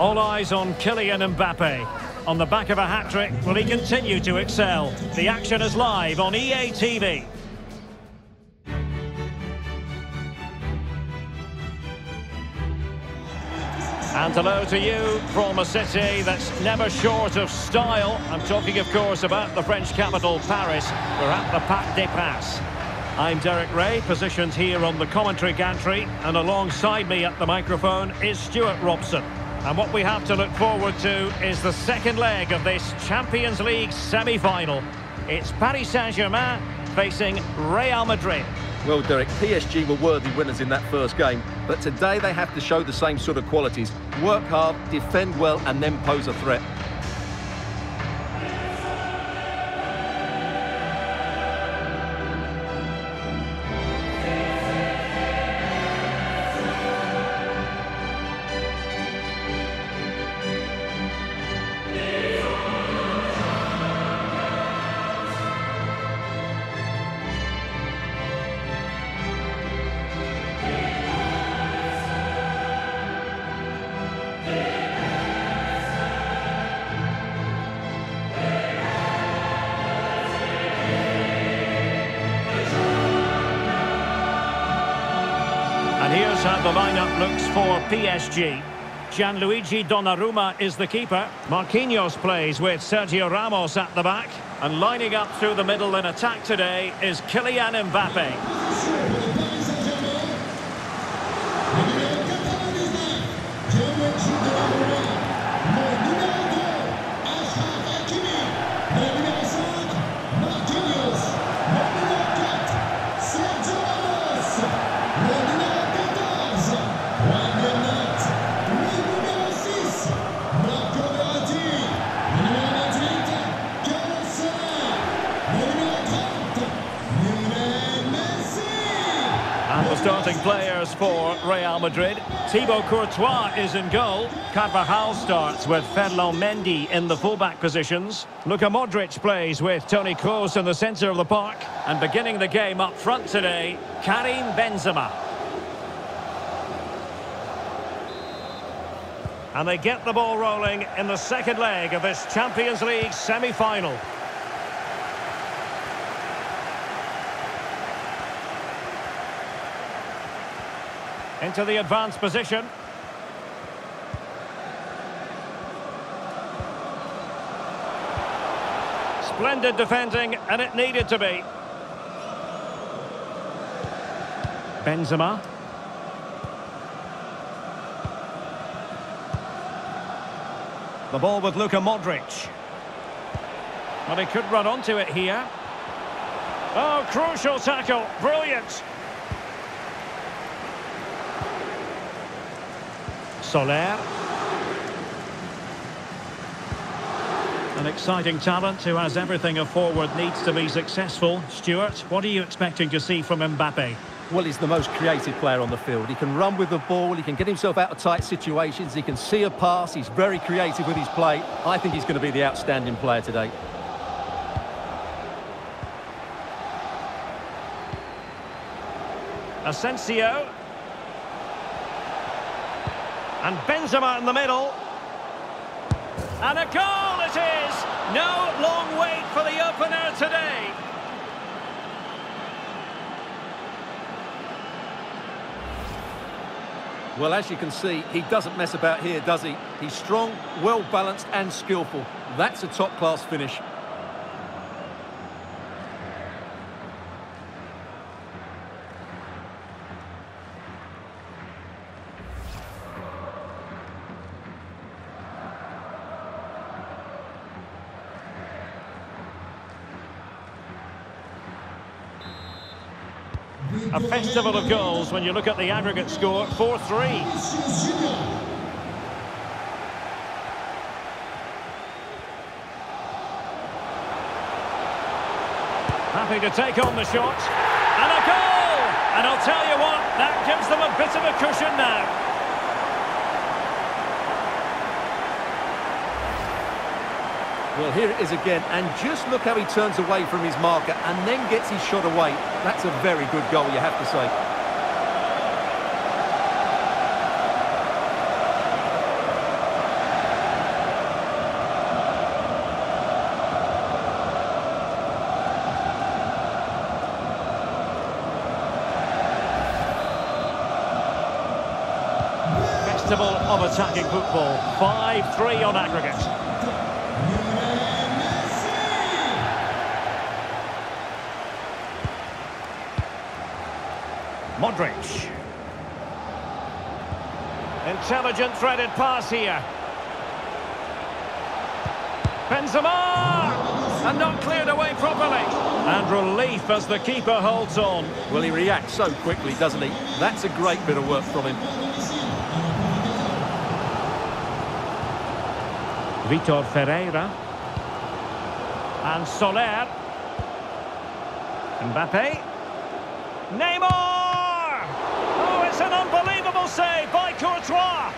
All eyes on Kylian Mbappe. On the back of a hat-trick, will he continue to excel? The action is live on EA TV. And hello to you from a city that's never short of style. I'm talking, of course, about the French capital, Paris. We're at the Parc des Princes. I'm Derek Rae, positioned here on the commentary gantry, and alongside me at the microphone is Stuart Robson. And what we have to look forward to is the second leg of this Champions League semi-final. It's Paris Saint-Germain facing Real Madrid. Well, Derek, PSG were worthy winners in that first game, but today they have to show the same sort of qualities. Work hard, defend well, and then pose a threat. Looks for PSG. Gianluigi Donnarumma is the keeper. Marquinhos plays with Sergio Ramos at the back. And lining up through the middle in attack today is Kylian Mbappe. For Real Madrid. Thibaut Courtois is in goal. Carvajal starts with Ferland Mendy in the fullback positions. Luka Modric plays with Toni Kroos in the centre of the park. And beginning the game up front today, Karim Benzema. And they get the ball rolling in the second leg of this Champions League semi-final. Into the advanced position. Splendid defending, and it needed to be. Benzema. The ball with Luka Modric. Well, he could run onto it here. Oh, crucial tackle. Brilliant. Soler. An exciting talent who has everything a forward needs to be successful. Stuart, what are you expecting to see from Mbappe? Well, he's the most creative player on the field. He can run with the ball, he can get himself out of tight situations, he can see a pass, he's very creative with his play. I think he's going to be the outstanding player today. Asensio. And Benzema in the middle. And a goal it is! No long wait for the opener today. Well, as you can see, he doesn't mess about here, does he? He's strong, well-balanced and skillful. That's a top-class finish. A festival of goals when you look at the aggregate score, 4-3. Happy to take on the shot. And a goal! And I'll tell you what, that gives them a bit of a cushion now. Well, here it is again, and just look how he turns away from his marker and then gets his shot away. That's a very good goal, you have to say. Festival of attacking football, 5-3 on aggregate. Intelligent threaded pass here. Benzema! And not cleared away properly. And relief as the keeper holds on. Well, he reacts so quickly, doesn't he? That's a great bit of work from him. Vitor Ferreira. And Soler. Mbappe. Neymar! By Courtois.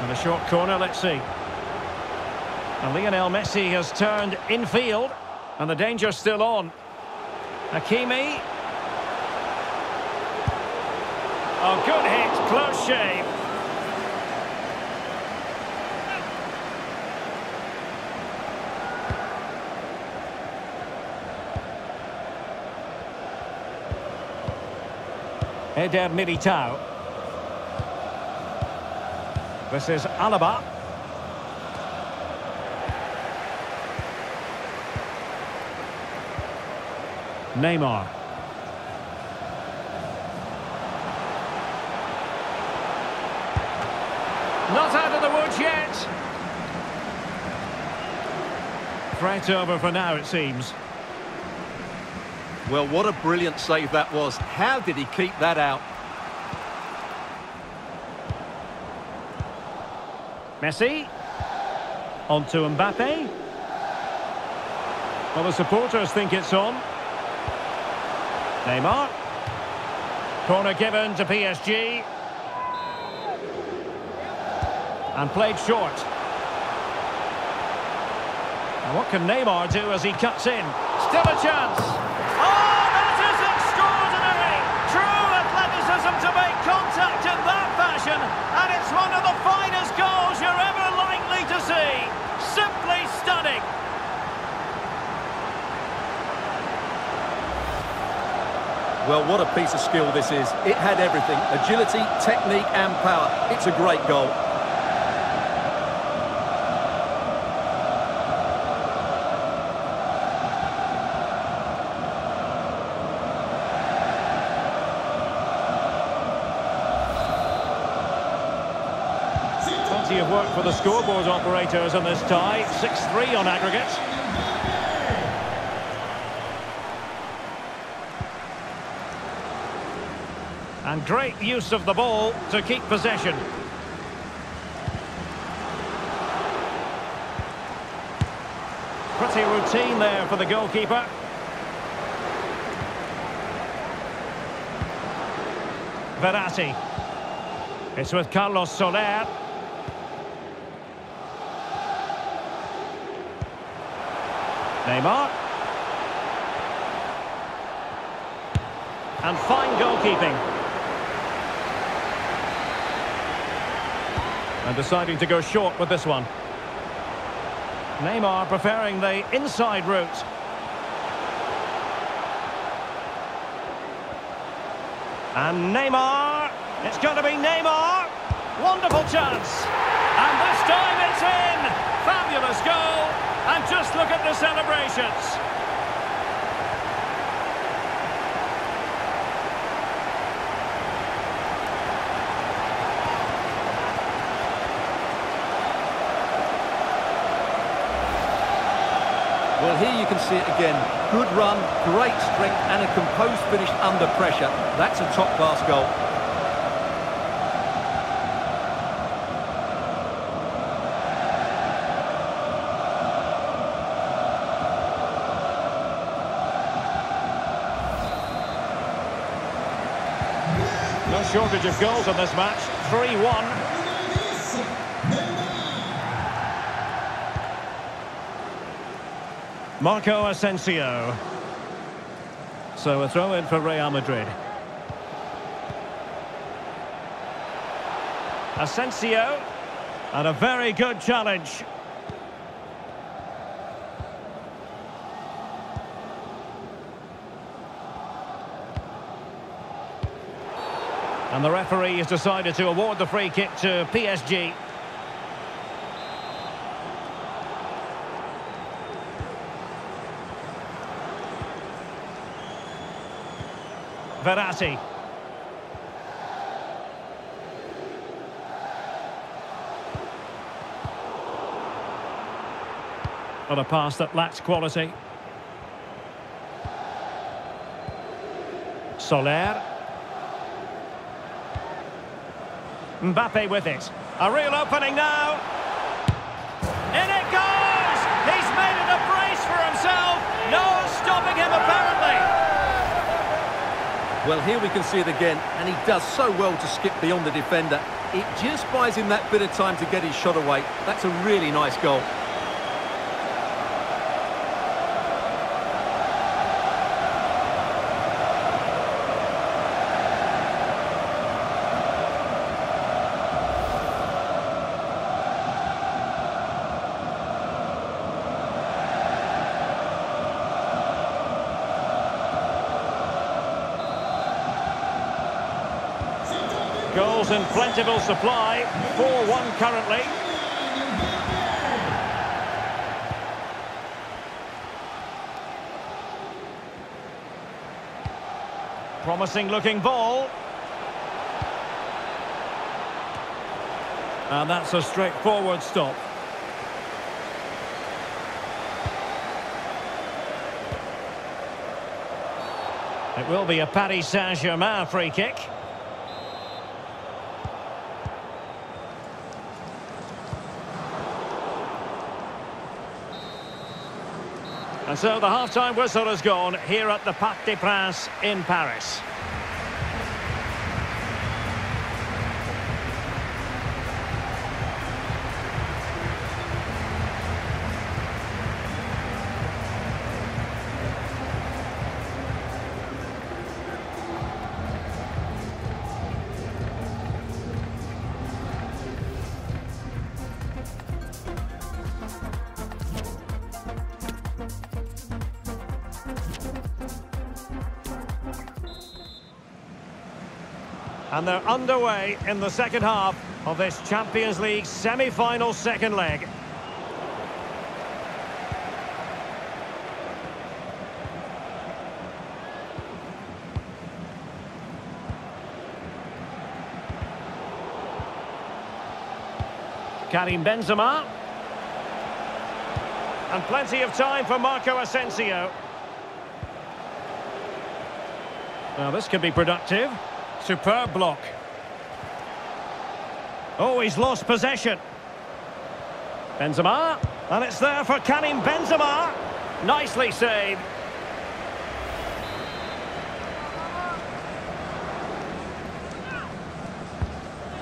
And a short corner, let's see. And Lionel Messi has turned infield. And the danger's still on. Hakimi. Oh, good hit, close shave. Eder Militao. This is Alaba. Neymar. Not out of the woods yet. Threat over for now, it seems. Well, what a brilliant save that was. How did he keep that out? Messi. On to Mbappe. Well, the supporters think it's on. Neymar. Corner given to PSG. And played short. And what can Neymar do as he cuts in? Still a chance. Oh, that is extraordinary! True athleticism to make contact in that fashion. And it's one of the finest goals you're ever likely to see. Simply stunning. Well, what a piece of skill this is. It had everything. Agility, technique and power. It's a great goal. The scoreboard operators in this tie. 6-3 on aggregate. And great use of the ball to keep possession. Pretty routine there for the goalkeeper. Verratti. It's with Carlos Soler. Neymar. And fine goalkeeping. And deciding to go short with this one. Neymar preferring the inside route. And Neymar. It's going to be Neymar. Wonderful chance. And this time it's in. Fabulous goal. And just look at the celebrations. Well, here you can see it again. Good run, great strength and a composed finish under pressure. That's a top-class goal. No shortage of goals in this match. 3-1. Marco Asensio. So a throw in for Real Madrid. Asensio. And a very good challenge. And the referee has decided to award the free kick to PSG. Verratti. On a pass that lacks quality. Soler. Mbappe with it. A real opening now. In it goes! He's made it a brace for himself. No stopping him apparently. Well, here we can see it again, and he does so well to skip beyond the defender. It just buys him that bit of time to get his shot away. That's a really nice goal. Goals in plentiful supply. 4-1 currently. Promising looking ball. And that's a straightforward stop. It will be a Paris Saint-Germain free kick. And so the half-time whistle has gone here at the Parc des Princes in Paris. And they're underway in the second half of this Champions League semi-final second leg. Karim Benzema. And plenty of time for Marco Asensio. Now this could be productive. Superb block. Oh, he's lost possession. Benzema. And it's there for Karim Benzema. Nicely saved.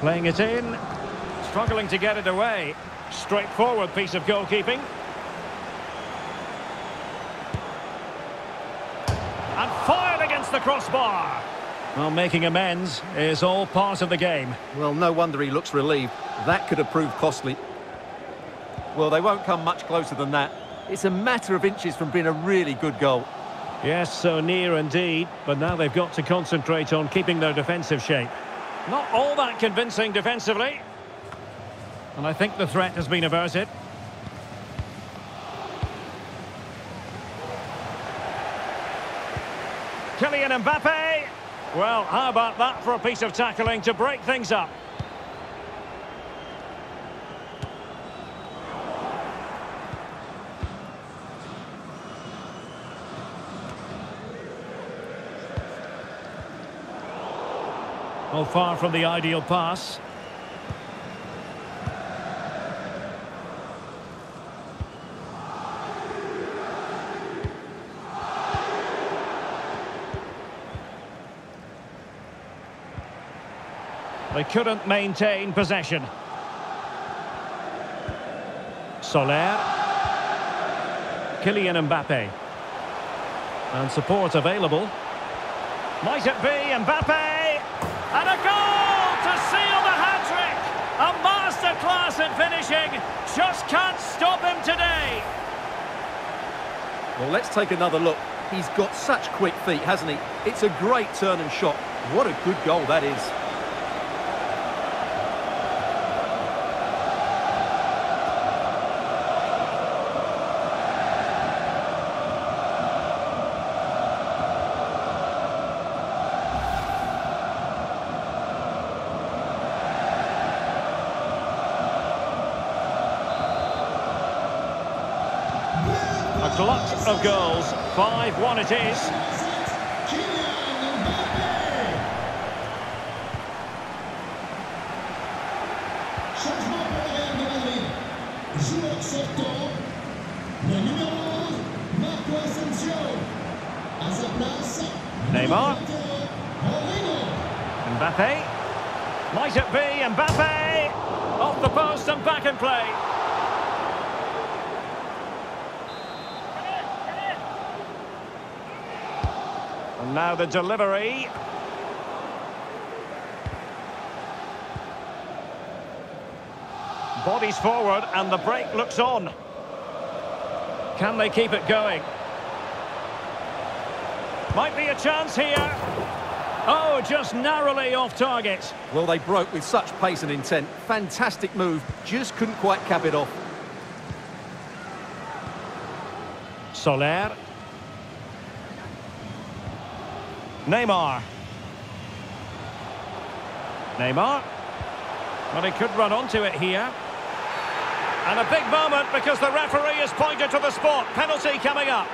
Playing it in. Struggling to get it away. Straightforward piece of goalkeeping. And fired against the crossbar. Well, making amends is all part of the game. Well, no wonder he looks relieved. That could have proved costly. Well, they won't come much closer than that. It's a matter of inches from being a really good goal. Yes, so near indeed, but now they've got to concentrate on keeping their defensive shape. Not all that convincing defensively. And I think the threat has been averted. Kylian Mbappe. Well, how about that for a piece of tackling to break things up? Well, far from the ideal pass. They couldn't maintain possession. Soler. Kylian Mbappe. And support available. Might it be Mbappe? And a goal to seal the hat-trick! A masterclass in finishing. Just can't stop him today. Well, let's take another look. He's got such quick feet, hasn't he? It's a great turn and shot. What a good goal that is. Of goals. 5-1 it is. Neymar. Mbappe. Might it be Mbappe? Off the post and back in play. And now the delivery. Bodies forward and the break looks on. Can they keep it going? Might be a chance here. Oh, just narrowly off target. Well, they broke with such pace and intent. Fantastic move. Just couldn't quite cap it off. Soler. Neymar. Neymar. Well, he could run onto it here. And a big moment because the referee has pointed to the spot. Penalty coming up.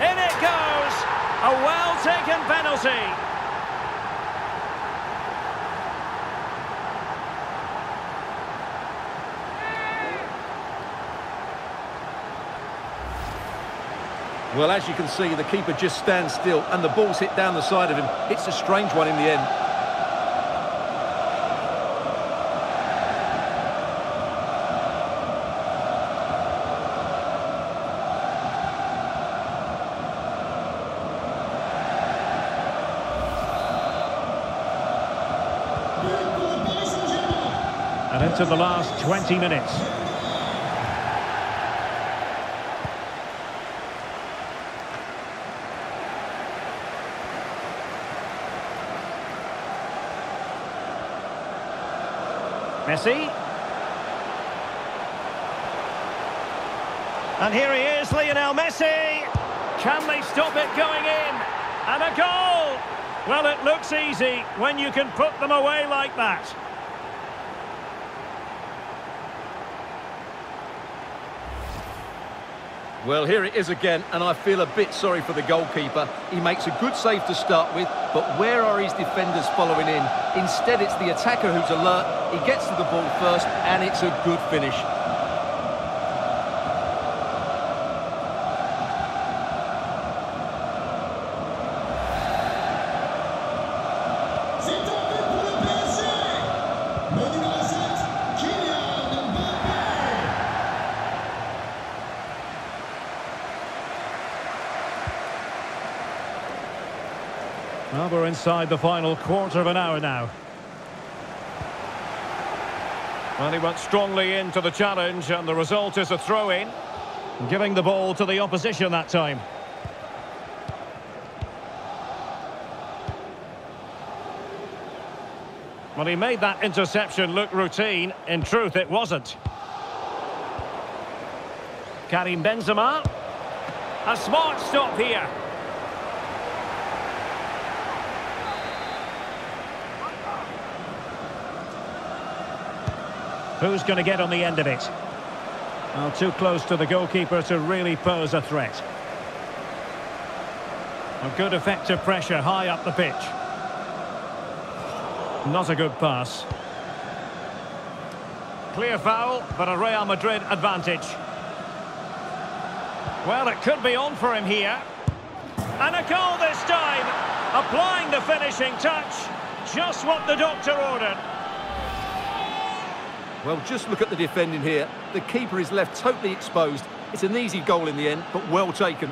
In it goes. A penalty. Well, as you can see, the keeper just stands still and the ball's hit down the side of him. It's a strange one in the end. The last 20 minutes. Messi. And here he is, Lionel Messi. Can they stop it going in? And a goal! Well, it looks easy when you can put them away like that. Well, here it is again, and I feel a bit sorry for the goalkeeper. He makes a good save to start with, but where are his defenders following in? Instead, it's the attacker who's alert. He gets to the ball first, and it's a good finish. Inside the final quarter of an hour now. Well, he went strongly into the challenge, and the result is a throw-in. Giving the ball to the opposition that time. Well, he made that interception look routine. In truth, it wasn't. Karim Benzema. A smart stop here. Who's going to get on the end of it? Well, too close to the goalkeeper to really pose a threat. A good effective pressure high up the pitch. Not a good pass. Clear foul, but a Real Madrid advantage. Well, it could be on for him here. And a goal this time. Applying the finishing touch. Just what the doctor ordered. Well, just look at the defending here. The keeper is left totally exposed. It's an easy goal in the end, but well taken.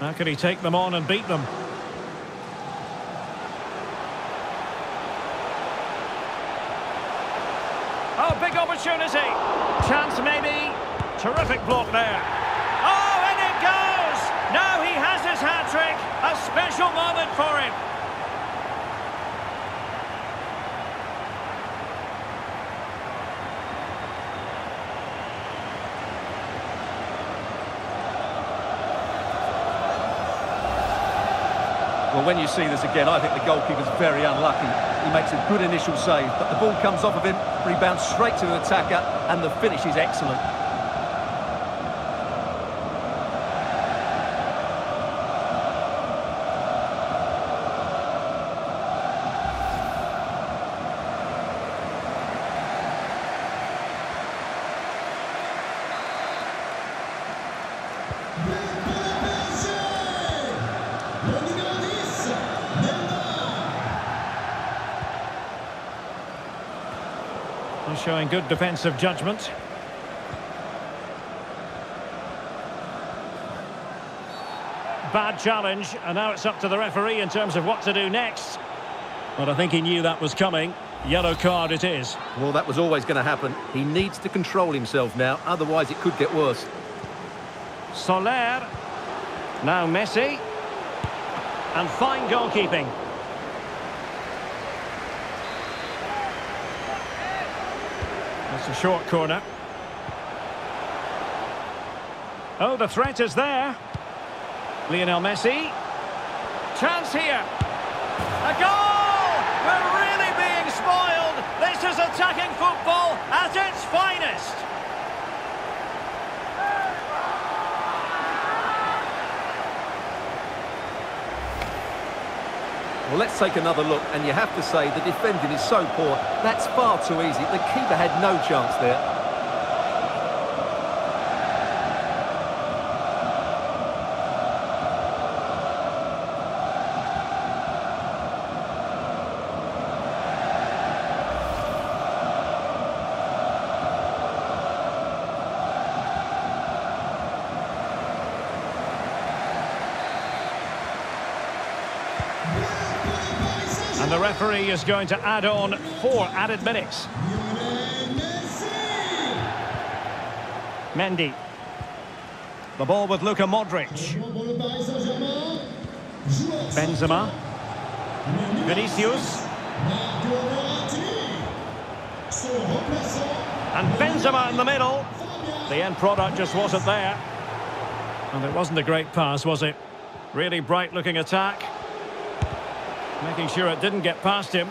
How can he take them on and beat them? Oh, big opportunity. Chance maybe. Terrific block there. Oh, and it goes! Now he has his hat-trick. A special moment for him. When you see this again, I think the goalkeeper's very unlucky. He makes a good initial save, but the ball comes off of him, rebounds straight to the attacker, and the finish is excellent. But pour le PSG, le numéro 10, Neymar. He's showing good defensive judgment. Bad challenge, and now it's up to the referee in terms of what to do next. But I think he knew that was coming. Yellow card it is. Well, that was always going to happen. He needs to control himself now, otherwise it could get worse. Soler. Now Messi. And fine goalkeeping. That's a short corner. Oh, the threat is there. Lionel Messi. Chance here. A goal! We're really being spoiled. This is attacking football at its finest. Well, let's take another look, and you have to say the defending is so poor. That's far too easy. The keeper had no chance there. And the referee is going to add on four added minutes. Mendy. The ball with Luka Modric. Benzema. Vinicius. And Benzema in the middle. The end product just wasn't there. And it wasn't a great pass, was it? Really bright looking attack. Making sure it didn't get past him.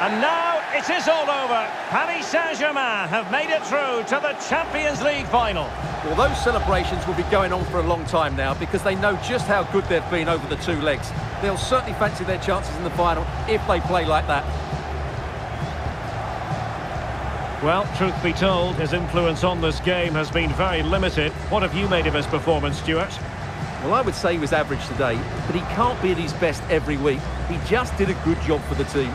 And now it is all over. Paris Saint-Germain have made it through to the Champions League final. Well, those celebrations will be going on for a long time now because they know just how good they've been over the two legs. They'll certainly fancy their chances in the final if they play like that. Well, truth be told, his influence on this game has been very limited. What have you made of his performance, Stuart? Well, I would say he was average today, but he can't be at his best every week. He just did a good job for the team.